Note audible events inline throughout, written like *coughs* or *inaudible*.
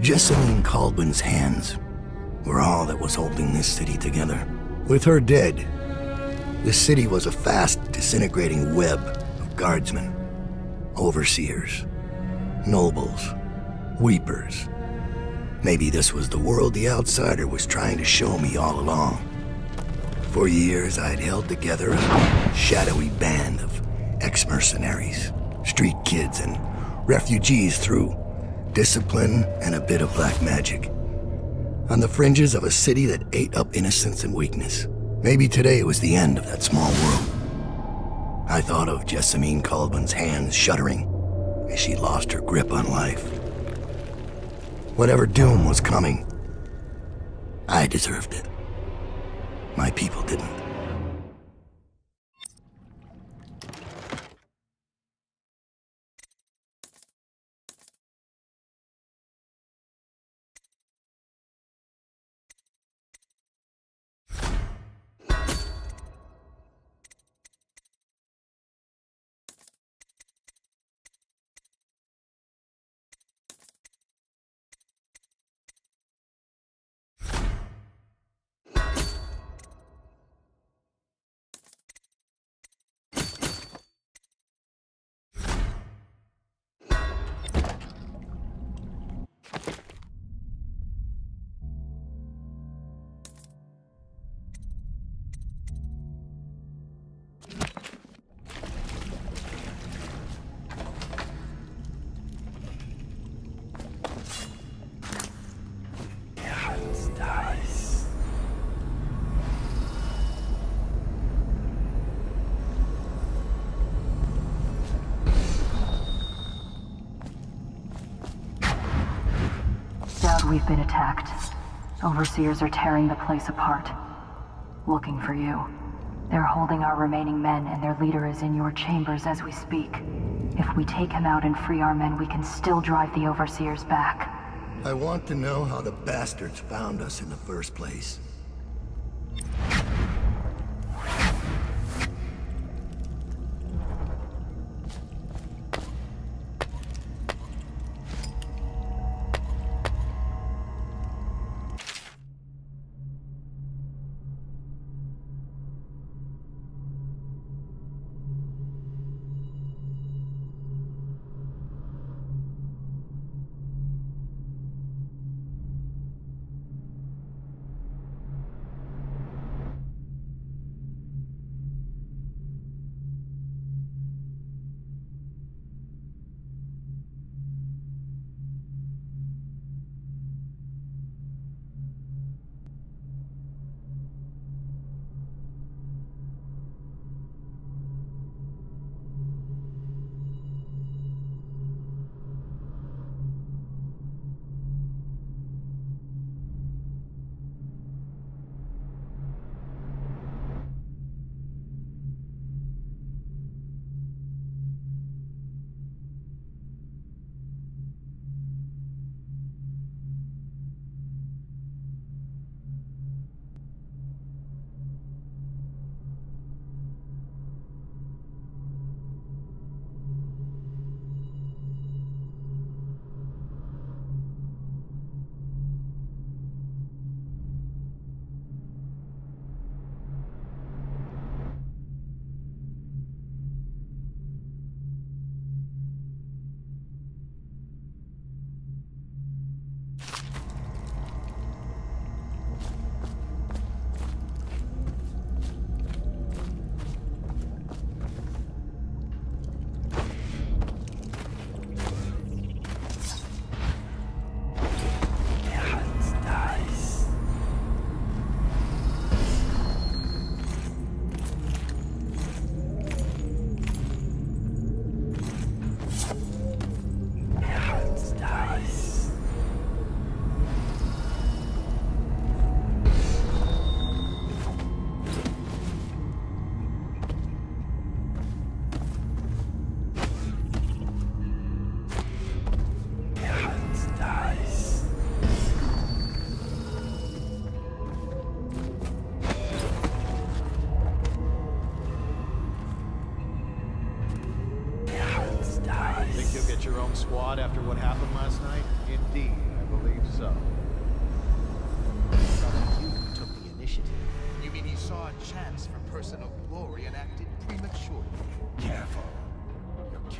Jessamine Kaldwin's hands were all that was holding this city together. With her dead, the city was a fast disintegrating web of guardsmen, overseers, nobles, weepers. Maybe this was the world the outsider was trying to show me all along. For years, I'd held together a shadowy band of ex-mercenaries, street kids, and refugees through discipline and a bit of black magic. On the fringes of a city that ate up innocence and weakness. Maybe today was the end of that small world. I thought of Jessamine Kaldwin's hands shuddering as she lost her grip on life. Whatever doom was coming, I deserved it. My people didn't. We've been attacked. Overseers are tearing the place apart. Looking for you. They're holding our remaining men, and their leader is in your chambers as we speak. If we take him out and free our men, we can still drive the Overseers back. I want to know how the bastards found us in the first place.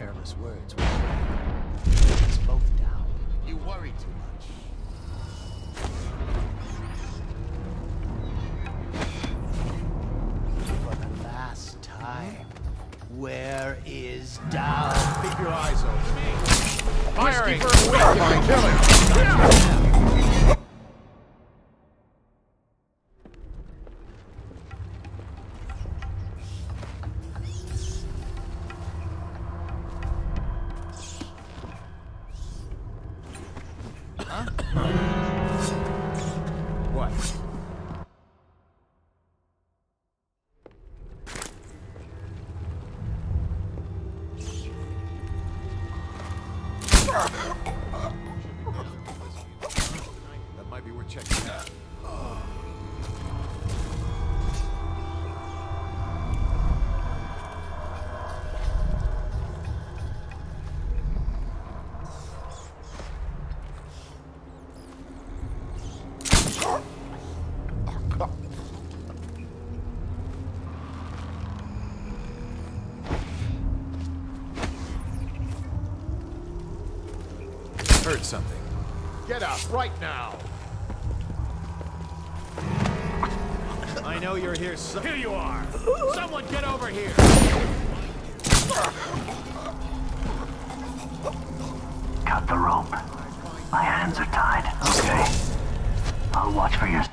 Useless words. It's both down. You worry too much. For the last time, where is Daud? Keep your eyes open. Firing! Fine, kill him! Heard something. Get up right now! I know you're here. So Here you are! Someone get over here! Cut the rope. My hands are tied, okay? I'll watch for your...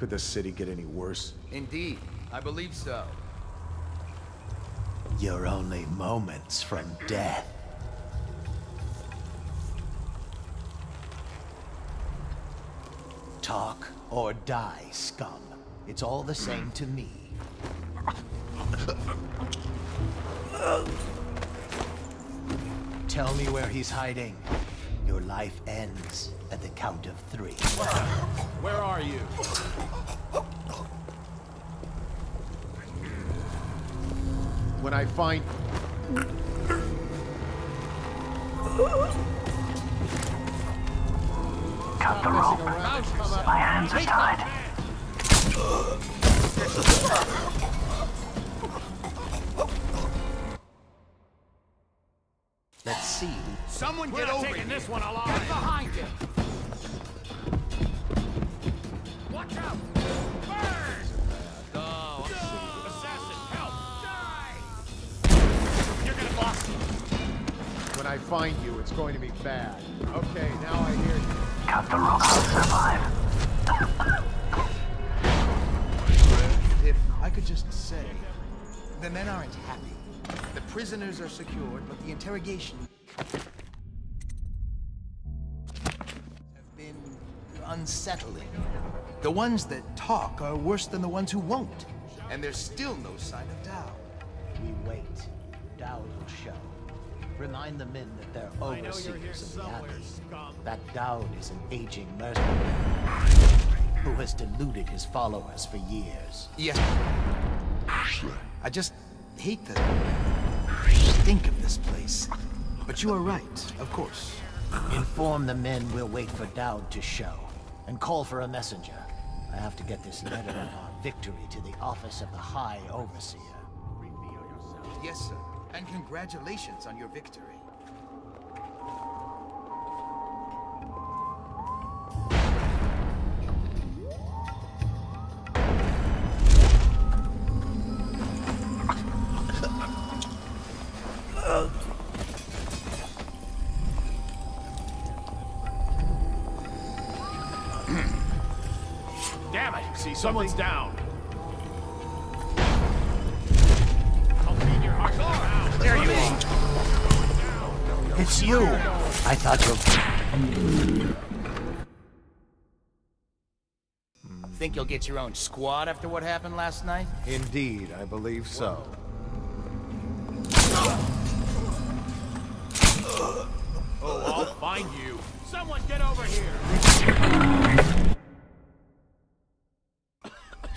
Could the city get any worse? Indeed, I believe so. You're only moments from death. Talk or die, scum. It's all the same to me. Tell me where he's hiding. Your life ends at the count of three. Where are you? When I find... Cut the rope. My hands are tied. Someone We're get over taking here. this one alive! Get behind him. Watch out! Burn! Oh, Assassin, help! Die! You're gonna boss When I find you, it's going to be bad. Okay, now I hear you. Cut the rope. I'll survive. If I could just say, the men aren't happy. The prisoners are secured, but the interrogation unsettling. The ones that talk are worse than the ones who won't. And there's still no sign of Daud. We wait. Daud will show. Remind the men that they're I know you're here overseers of the Abbey. That Daud is an aging mercenary who has deluded his followers for years. Yes. I just hate to think of this place. But you are right, of course. Inform the men we'll wait for Daud to show. And call for a messenger. I have to get this letter of our victory to the office of the High Overseer. Yes, sir. And congratulations on your victory. *clears throat* Damn it! See, someone's down. I'll feed your heart. Now. There you are. It's you! I thought you... Think you'll get your own squad after what happened last night? Indeed, I believe so. Oh, I'll find you. Someone get over here.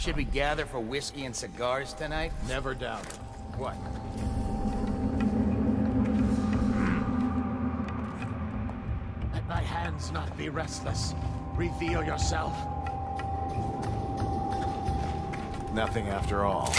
Should we gather for whiskey and cigars tonight? Never doubt it. What? Let thy hands not be restless. Reveal yourself. Nothing after all.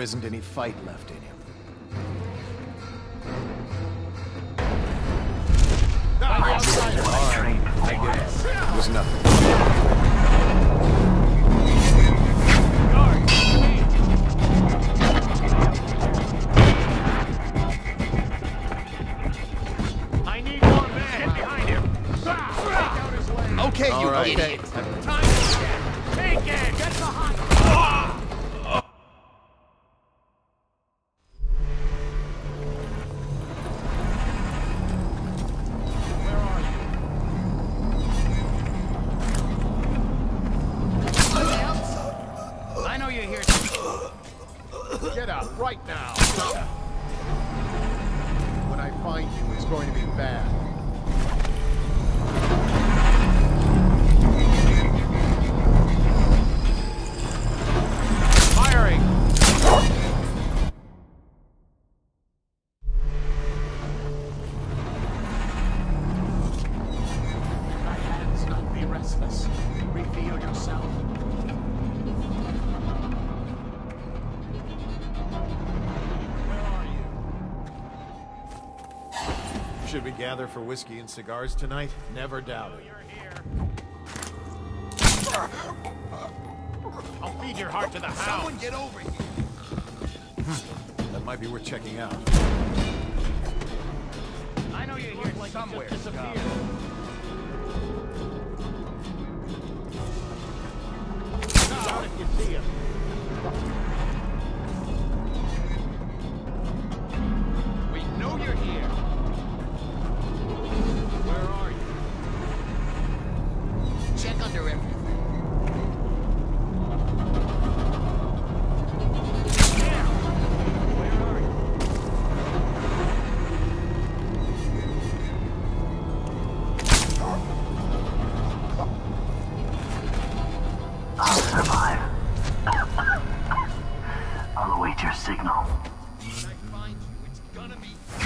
Isn't any fight left gather for whiskey and cigars tonight? Never doubt it. I'll feed your heart to the Someone get over here! Hmm, that might be worth checking out. I know you're here somewhere. Disappear. Daud if you see him. It's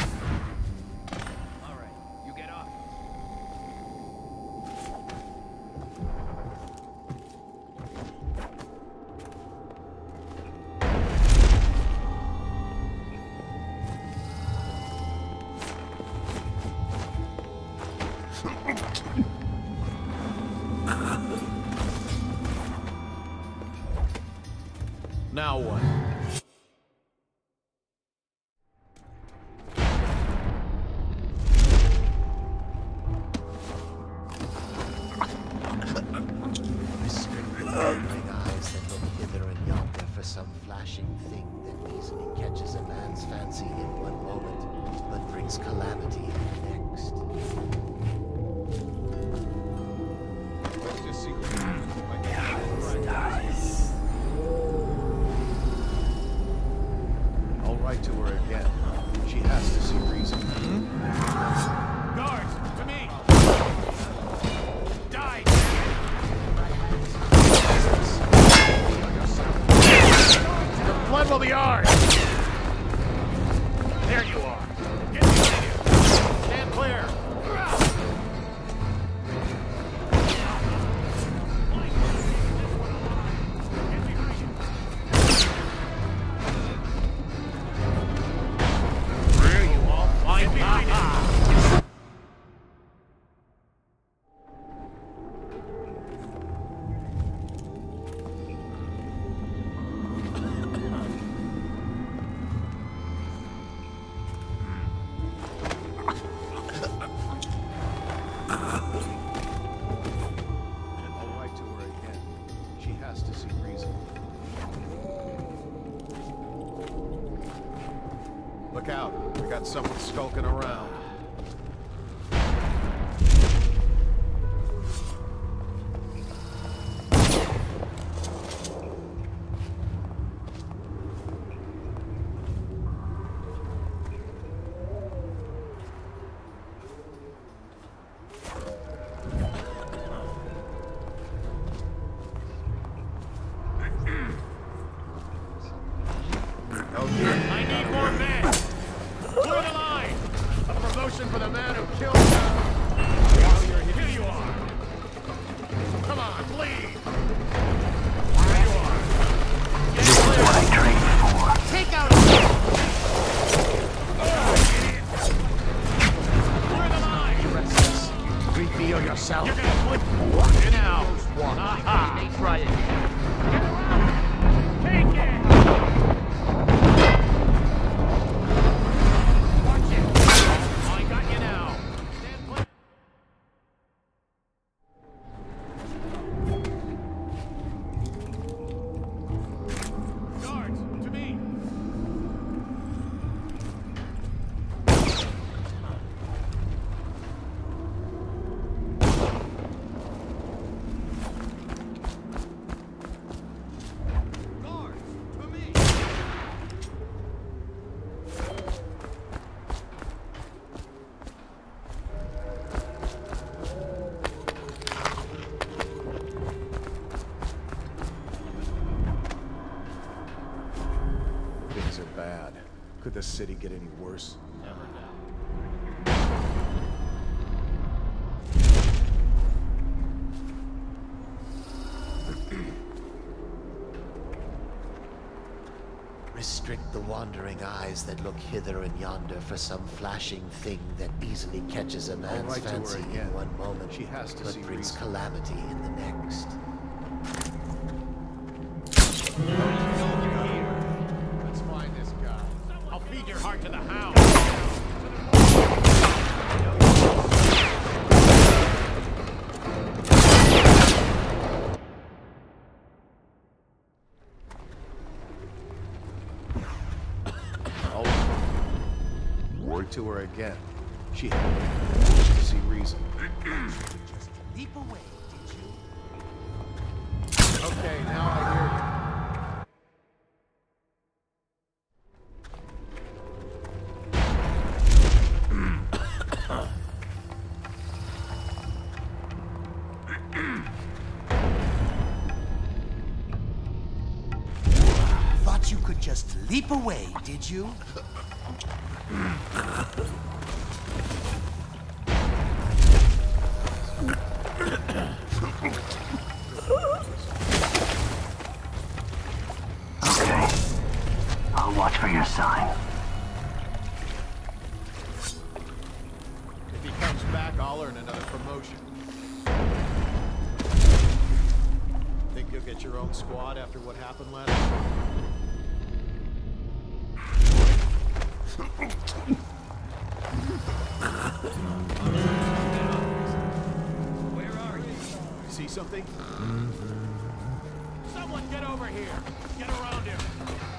someone skulking around. yourself. Things are bad. Could the city get any worse? Never *clears throat* know. Restrict the wandering eyes that look hither and yonder for some flashing thing that easily catches a man's fancy in one moment, she has to but brings reason. calamity in the next. again. She had see reason. Just *clears throat* leap away, did you? Okay, now I hear you. Thought you could just leap away, did you? *laughs* something? Mm-hmm. Someone get over here! Get around him!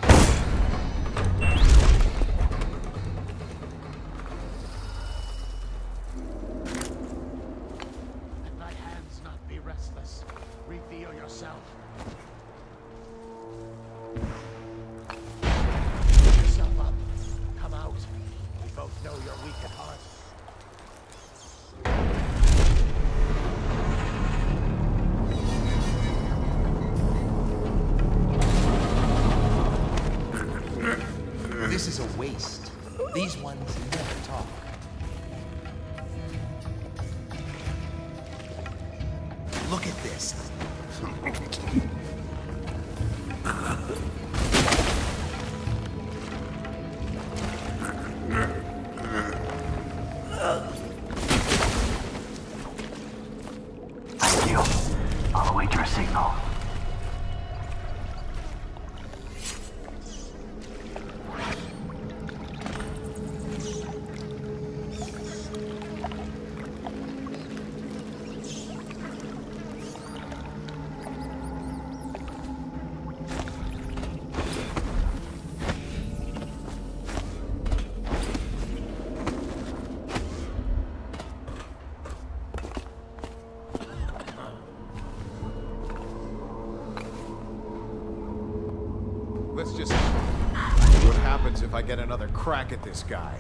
Get another crack at this guy.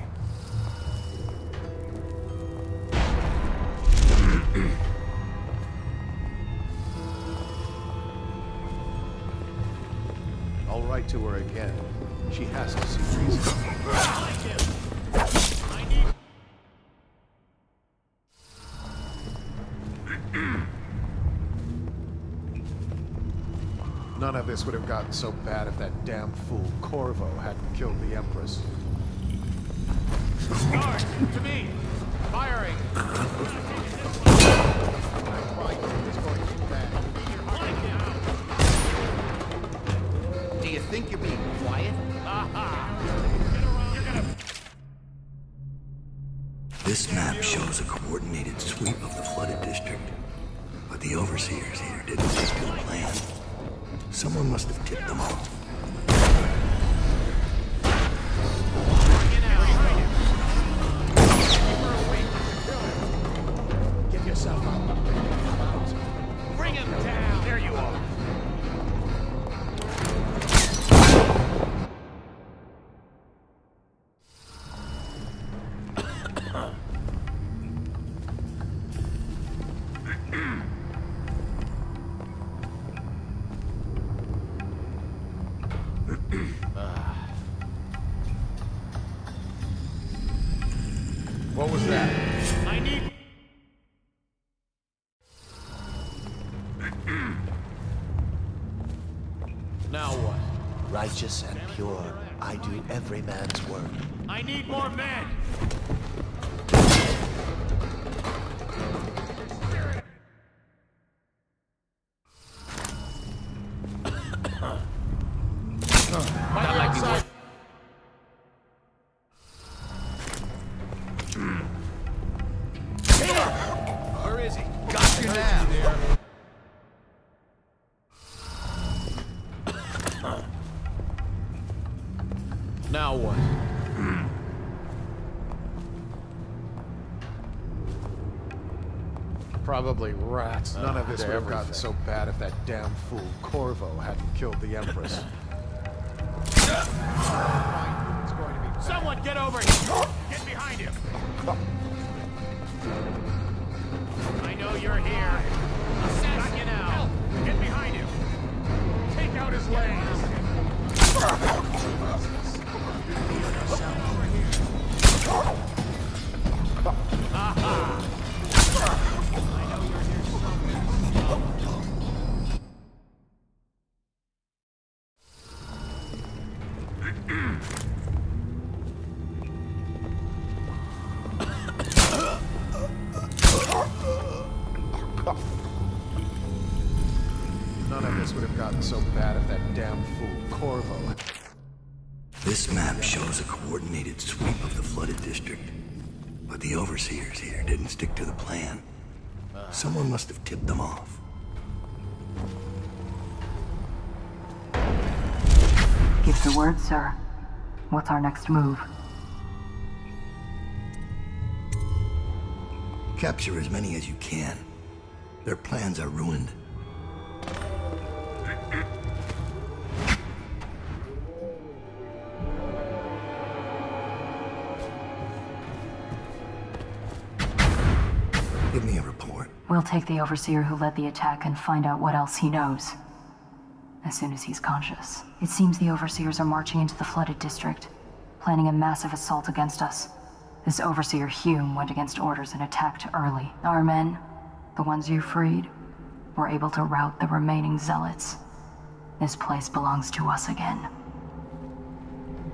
I'll write to her again. She has to see reason. *laughs* None of this would have gotten so bad if that damn fool Corvo hadn't killed the Empress. To me! Firing! Tipped them Righteous and pure, I do every man's work. I need more men! *coughs* By Probably rats. None of this would have gotten so bad if that damn fool Corvo hadn't killed the Empress. *laughs* Someone get over here! This map shows a coordinated sweep of the flooded district. But the overseers here didn't stick to the plan. Someone must have tipped them off. Give the word, sir. What's our next move? Capture as many as you can. Their plans are ruined. We'll take the Overseer who led the attack and find out what else he knows. As soon as he's conscious. It seems the Overseers are marching into the flooded district, planning a massive assault against us. This Overseer Hume went against orders and attacked early. Our men, the ones you freed, were able to rout the remaining zealots. This place belongs to us again.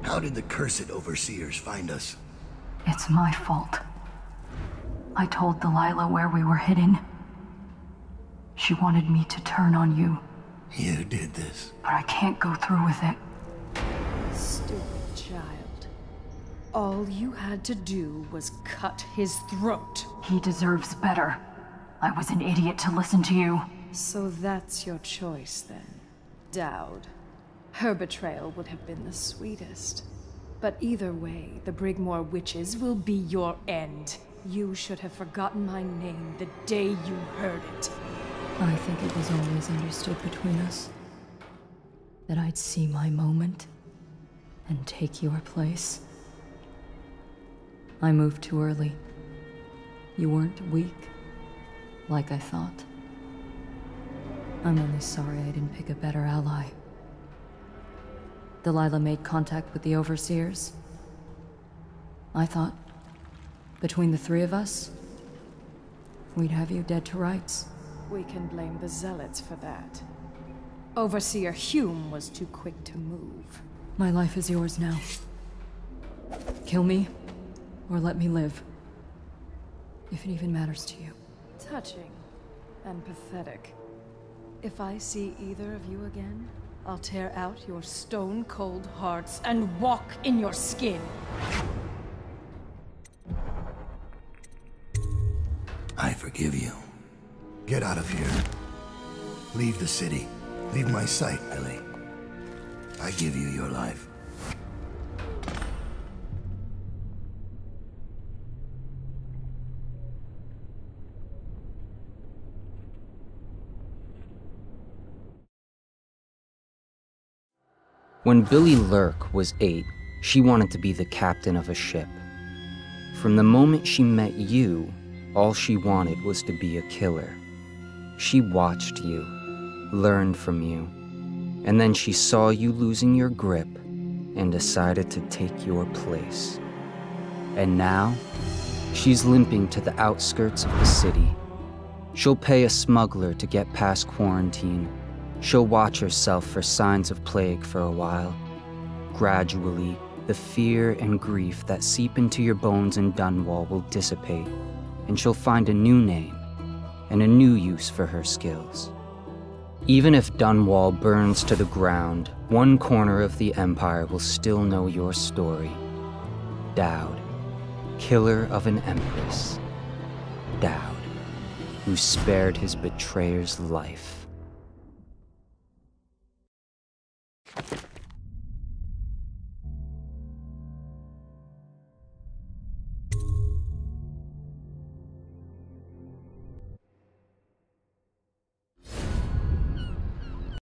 How did the cursed overseers find us? It's my fault. I told Delilah where we were hidden. She wanted me to turn on you, You did this. but I can't go through with it. Stupid child. All you had to do was cut his throat. He deserves better. I was an idiot to listen to you. So that's your choice then, Daud. Her betrayal would have been the sweetest. But either way, the Brigmore witches will be your end. You should have forgotten my name the day you heard it. I think it was always understood between us that I'd see my moment and take your place. I moved too early. You weren't weak, like I thought. I'm only sorry I didn't pick a better ally. Delilah made contact with the Overseers. I thought, between the three of us, we'd have you dead to rights. We can blame the Zealots for that. Overseer Hume was too quick to move. My life is yours now. Kill me, or let me live. If it even matters to you. Touching and pathetic. If I see either of you again, I'll tear out your stone cold hearts and walk in your skin. Forgive you. Get out of here. Leave the city. Leave my sight, Billy. I give you your life. When Billy Lurk was eight, she wanted to be the captain of a ship. From the moment she met you, all she wanted was to be a killer. She watched you, learned from you, and then she saw you losing your grip and decided to take your place. And now, she's limping to the outskirts of the city. She'll pay a smuggler to get past quarantine. She'll watch herself for signs of plague for a while. Gradually, the fear and grief that seep into your bones in Dunwall will dissipate, and she'll find a new name and a new use for her skills. Even if Dunwall burns to the ground, one corner of the Empire will still know your story. Daud, killer of an Empress. Daud, who spared his betrayer's life.